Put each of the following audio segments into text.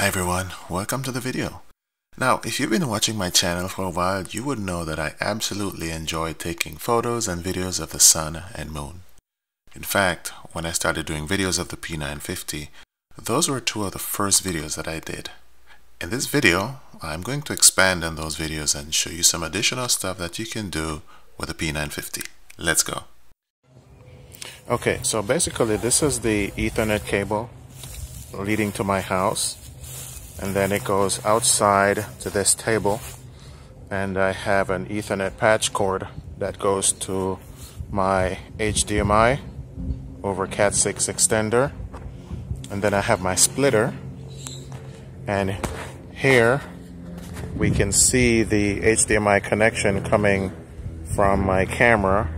Hi everyone, welcome to the video. Now, if you've been watching my channel for a while, you would know that I absolutely enjoy taking photos and videos of the sun and moon. In fact, when I started doing videos of the P950, those were two of the first videos that I did. In this video, I'm going to expand on those videos and show you some additional stuff that you can do with the P950. Let's go. Okay, so basically this is the Ethernet cable leading to my house and then it goes outside to this table. And I have an Ethernet patch cord that goes to my HDMI over Cat6 extender. And then I have my splitter. And here we can see the HDMI connection coming from my camera.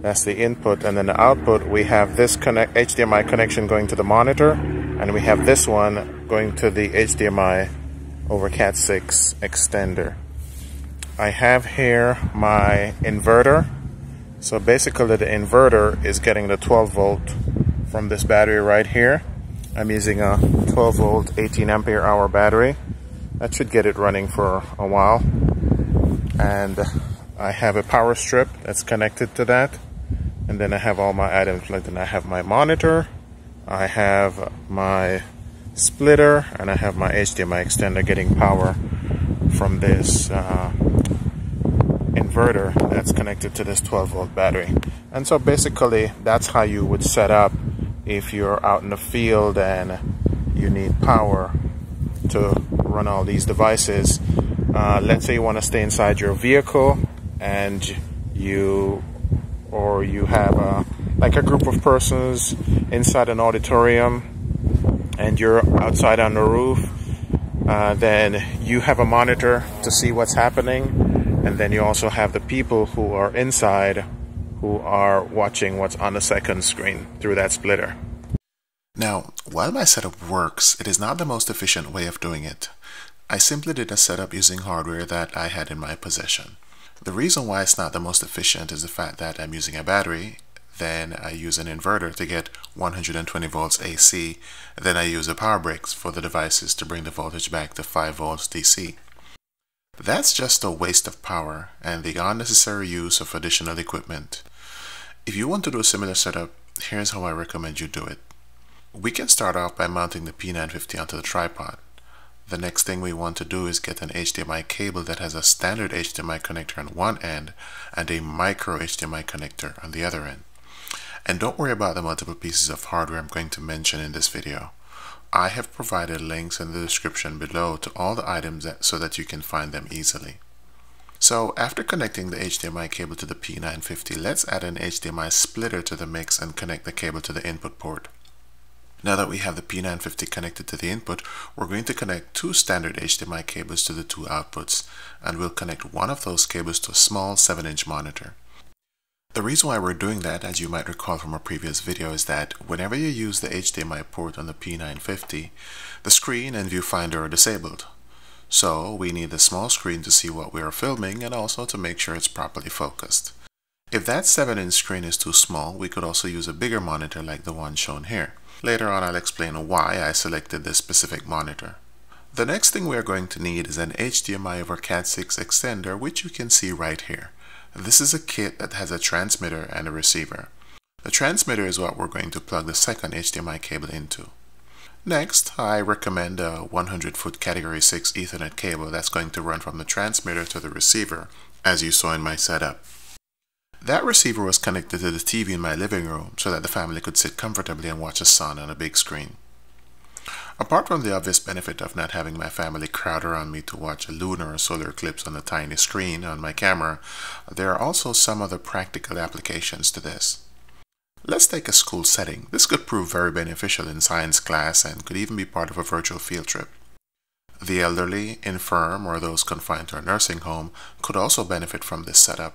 That's the input. And then the output we have this connect HDMI connection going to the monitor and we have this one going to the HDMI over Cat6 extender. I have here my inverter. So basically the inverter is getting the 12 volt from this battery right here. I'm using a 12 volt 18 ampere hour battery. That should get it running for a while. And I have a power strip that's connected to that. And then I have all my items plugged in. I have my monitor, I have my splitter and I have my HDMI extender getting power from this uh, inverter that's connected to this 12 volt battery. And so basically that's how you would set up if you're out in the field and you need power to run all these devices. Uh, let's say you want to stay inside your vehicle and you or you have a like a group of persons inside an auditorium and you're outside on the roof, uh, then you have a monitor to see what's happening. And then you also have the people who are inside who are watching what's on the second screen through that splitter. Now, while my setup works, it is not the most efficient way of doing it. I simply did a setup using hardware that I had in my possession. The reason why it's not the most efficient is the fact that I'm using a battery then I use an inverter to get 120 volts AC, then I use a power bricks for the devices to bring the voltage back to 5 volts DC. That's just a waste of power and the unnecessary use of additional equipment. If you want to do a similar setup, here's how I recommend you do it. We can start off by mounting the P950 onto the tripod. The next thing we want to do is get an HDMI cable that has a standard HDMI connector on one end and a micro HDMI connector on the other end. And don't worry about the multiple pieces of hardware I'm going to mention in this video. I have provided links in the description below to all the items that, so that you can find them easily. So after connecting the HDMI cable to the P950, let's add an HDMI splitter to the mix and connect the cable to the input port. Now that we have the P950 connected to the input, we're going to connect two standard HDMI cables to the two outputs, and we'll connect one of those cables to a small 7-inch monitor. The reason why we're doing that, as you might recall from a previous video, is that whenever you use the HDMI port on the P950, the screen and viewfinder are disabled. So we need a small screen to see what we are filming and also to make sure it's properly focused. If that 7-inch screen is too small, we could also use a bigger monitor like the one shown here. Later on I'll explain why I selected this specific monitor. The next thing we are going to need is an HDMI over Cat6 extender which you can see right here. This is a kit that has a transmitter and a receiver. The transmitter is what we're going to plug the second HDMI cable into. Next, I recommend a 100 foot category 6 ethernet cable that's going to run from the transmitter to the receiver, as you saw in my setup. That receiver was connected to the TV in my living room so that the family could sit comfortably and watch the sun on a big screen. Apart from the obvious benefit of not having my family crowd around me to watch a lunar or solar eclipse on a tiny screen on my camera, there are also some other practical applications to this. Let's take a school setting. This could prove very beneficial in science class and could even be part of a virtual field trip. The elderly, infirm, or those confined to a nursing home could also benefit from this setup.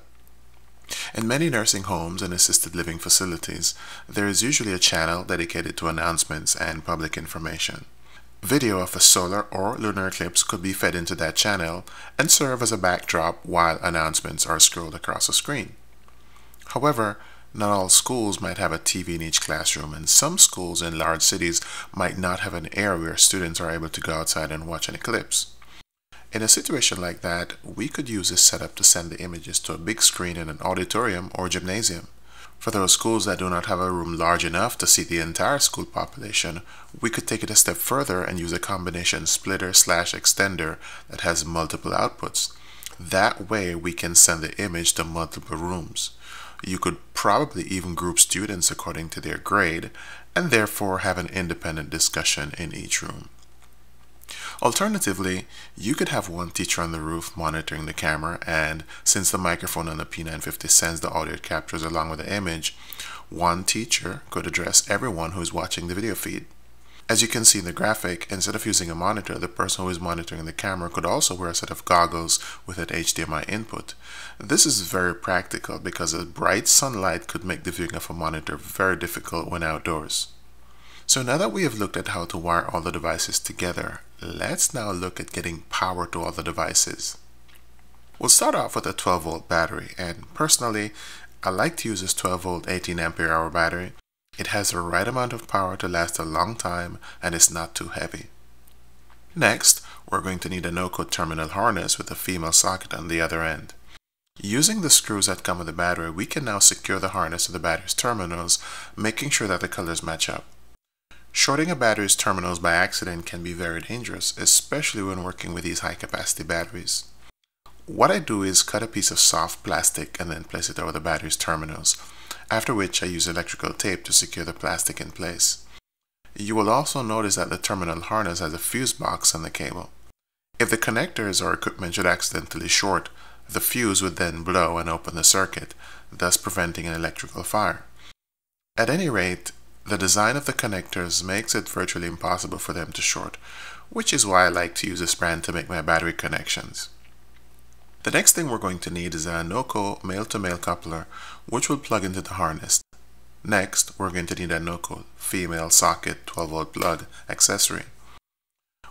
In many nursing homes and assisted living facilities, there is usually a channel dedicated to announcements and public information. Video of a solar or lunar eclipse could be fed into that channel and serve as a backdrop while announcements are scrolled across a screen. However, Not all schools might have a TV in each classroom, and some schools in large cities might not have an area where students are able to go outside and watch an eclipse. In a situation like that, we could use this setup to send the images to a big screen in an auditorium or gymnasium. For those schools that do not have a room large enough to seat the entire school population, we could take it a step further and use a combination splitter slash extender that has multiple outputs. That way we can send the image to multiple rooms. You could probably even group students according to their grade and therefore have an independent discussion in each room. Alternatively, you could have one teacher on the roof monitoring the camera and since the microphone on the P950 sends the audio it captures along with the image, one teacher could address everyone who is watching the video feed. As you can see in the graphic, instead of using a monitor, the person who is monitoring the camera could also wear a set of goggles with an HDMI input. This is very practical because a bright sunlight could make the viewing of a monitor very difficult when outdoors. So now that we have looked at how to wire all the devices together, let's now look at getting power to all the devices. We'll start off with a 12 volt battery and personally I like to use this 12 volt 18 ampere hour battery. It has the right amount of power to last a long time and it's not too heavy. Next, we're going to need a NOCO terminal harness with a female socket on the other end. Using the screws that come with the battery, we can now secure the harness to the battery's terminals, making sure that the colors match up. Shorting a battery's terminals by accident can be very dangerous, especially when working with these high capacity batteries. What I do is cut a piece of soft plastic and then place it over the battery's terminals, after which I use electrical tape to secure the plastic in place. You will also notice that the terminal harness has a fuse box on the cable. If the connectors or equipment should accidentally short, the fuse would then blow and open the circuit, thus preventing an electrical fire. At any rate, the design of the connectors makes it virtually impossible for them to short, which is why I like to use this brand to make my battery connections. The next thing we're going to need is a NOCO male-to-male -male coupler, which will plug into the harness. Next, we're going to need a NOCO female socket 12-volt plug accessory.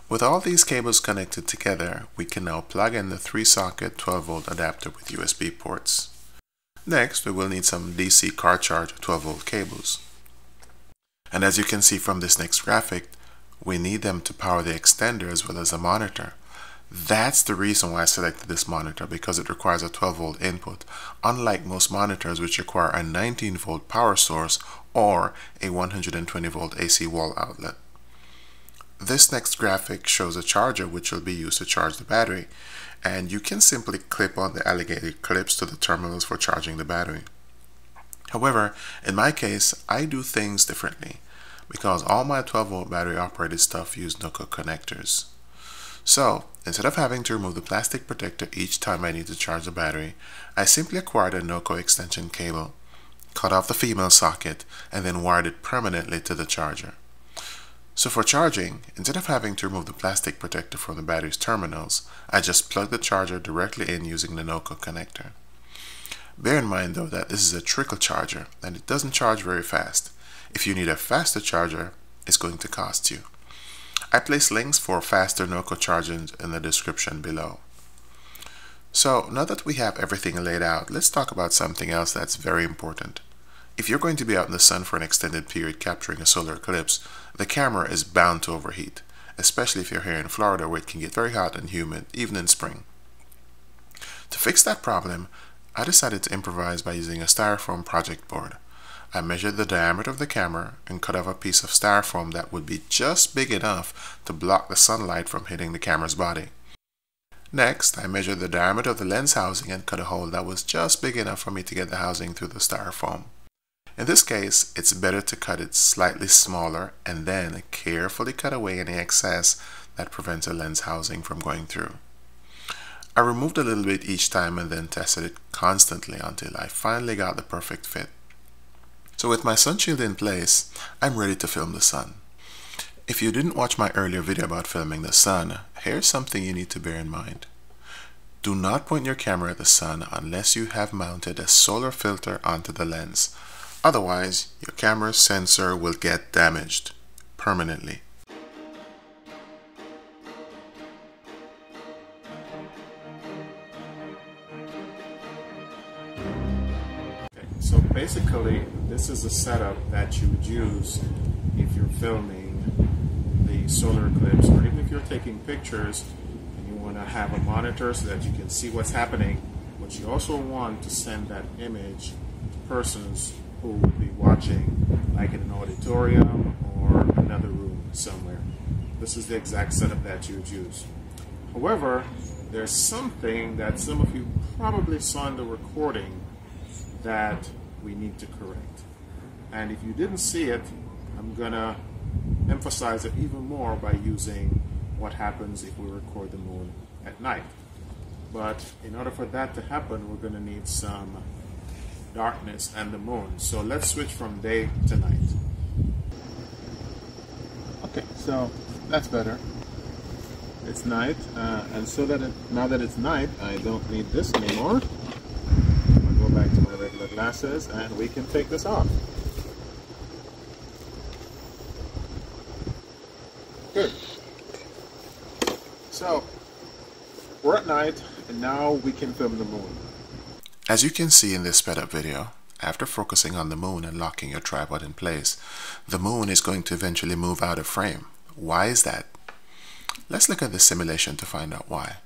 With all these cables connected together, we can now plug in the 3-socket 12-volt adapter with USB ports. Next, we will need some DC car charge 12-volt cables. And as you can see from this next graphic, we need them to power the extender as well as the monitor. That's the reason why I selected this monitor because it requires a 12 volt input, unlike most monitors which require a 19 volt power source or a 120 volt AC wall outlet. This next graphic shows a charger which will be used to charge the battery and you can simply clip on the alligator clips to the terminals for charging the battery. However, in my case, I do things differently because all my 12 volt battery operated stuff use NOCO connectors. So instead of having to remove the plastic protector each time I need to charge the battery, I simply acquired a NOCO extension cable, cut off the female socket, and then wired it permanently to the charger. So for charging, instead of having to remove the plastic protector from the battery's terminals, I just plug the charger directly in using the NOCO connector. Bear in mind though that this is a trickle charger and it doesn't charge very fast. If you need a faster charger, it's going to cost you. I place links for faster NOCO charging in the description below. So now that we have everything laid out, let's talk about something else that's very important. If you're going to be out in the sun for an extended period capturing a solar eclipse, the camera is bound to overheat, especially if you're here in Florida where it can get very hot and humid, even in spring. To fix that problem, I decided to improvise by using a styrofoam project board. I measured the diameter of the camera and cut off a piece of styrofoam that would be just big enough to block the sunlight from hitting the camera's body. Next, I measured the diameter of the lens housing and cut a hole that was just big enough for me to get the housing through the styrofoam. In this case, it's better to cut it slightly smaller and then carefully cut away any excess that prevents the lens housing from going through. I removed a little bit each time and then tested it constantly until I finally got the perfect fit. So with my sun shield in place, I'm ready to film the sun. If you didn't watch my earlier video about filming the sun, here's something you need to bear in mind. Do not point your camera at the sun unless you have mounted a solar filter onto the lens. Otherwise, your camera's sensor will get damaged permanently. Basically this is a setup that you would use if you're filming the solar eclipse or even if you're taking pictures and you want to have a monitor so that you can see what's happening but you also want to send that image to persons who would be watching like in an auditorium or another room somewhere. This is the exact setup that you would use. However, there's something that some of you probably saw in the recording that we need to correct. And if you didn't see it, I'm going to emphasize it even more by using what happens if we record the moon at night. But in order for that to happen, we're going to need some darkness and the moon. So let's switch from day to night. Okay, so that's better. It's night, uh, and so that it, now that it's night, I don't need this anymore. Glasses, and we can take this off. Good. So, we're at night, and now we can film the moon. As you can see in this sped up video, after focusing on the moon and locking your tripod in place, the moon is going to eventually move out of frame. Why is that? Let's look at the simulation to find out why.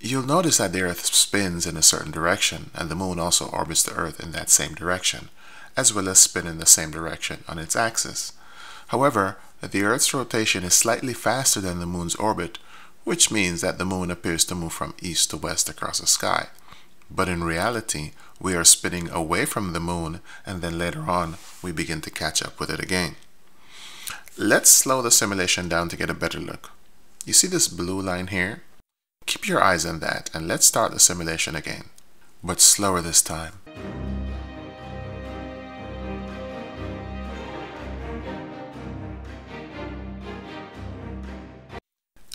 You'll notice that the Earth spins in a certain direction and the moon also orbits the Earth in that same direction, as well as spin in the same direction on its axis. However, the Earth's rotation is slightly faster than the moon's orbit, which means that the moon appears to move from east to west across the sky. But in reality, we are spinning away from the moon and then later on we begin to catch up with it again. Let's slow the simulation down to get a better look. You see this blue line here? Keep your eyes on that and let's start the simulation again, but slower this time.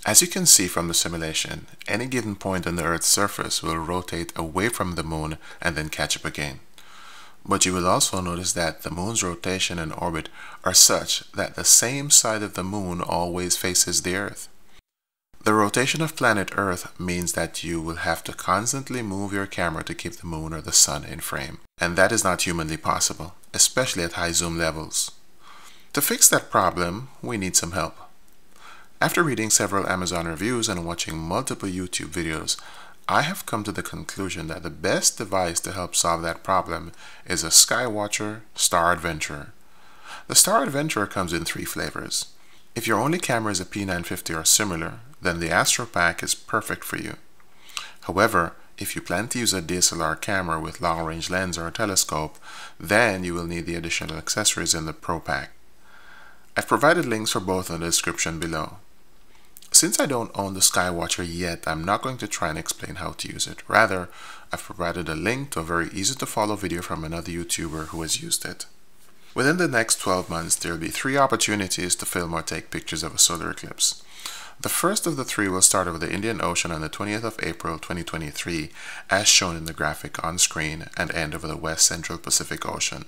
As you can see from the simulation, any given point on the Earth's surface will rotate away from the Moon and then catch up again. But you will also notice that the Moon's rotation and orbit are such that the same side of the Moon always faces the Earth. The rotation of planet Earth means that you will have to constantly move your camera to keep the Moon or the Sun in frame, and that is not humanly possible, especially at high zoom levels. To fix that problem, we need some help. After reading several Amazon reviews and watching multiple YouTube videos, I have come to the conclusion that the best device to help solve that problem is a Skywatcher Star Adventurer. The Star Adventurer comes in three flavors. If your only camera is a P950 or similar, then the Astro Pack is perfect for you. However, if you plan to use a DSLR camera with long-range lens or a telescope, then you will need the additional accessories in the Pro Pack. I've provided links for both in the description below. Since I don't own the Skywatcher yet, I'm not going to try and explain how to use it. Rather, I've provided a link to a very easy to follow video from another YouTuber who has used it. Within the next 12 months, there will be three opportunities to film or take pictures of a solar eclipse. The first of the three will start over the Indian Ocean on the 20th of April 2023, as shown in the graphic on screen, and end over the West Central Pacific Ocean.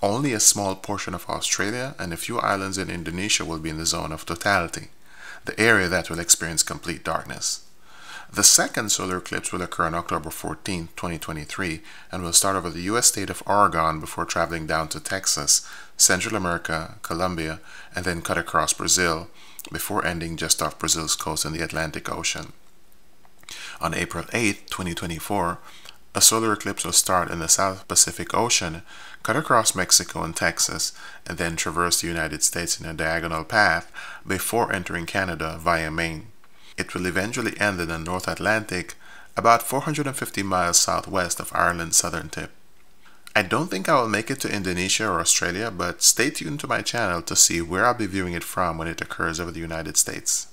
Only a small portion of Australia and a few islands in Indonesia will be in the zone of totality the area that will experience complete darkness. The second solar eclipse will occur on October 14, 2023, and will start over the U.S. state of Oregon before traveling down to Texas, Central America, Colombia, and then cut across Brazil before ending just off Brazil's coast in the Atlantic Ocean. On April 8, 2024, a solar eclipse will start in the South Pacific Ocean, cut across Mexico and Texas, and then traverse the United States in a diagonal path before entering Canada via Maine. It will eventually end in the North Atlantic, about 450 miles southwest of Ireland's southern tip. I don't think I will make it to Indonesia or Australia, but stay tuned to my channel to see where I'll be viewing it from when it occurs over the United States.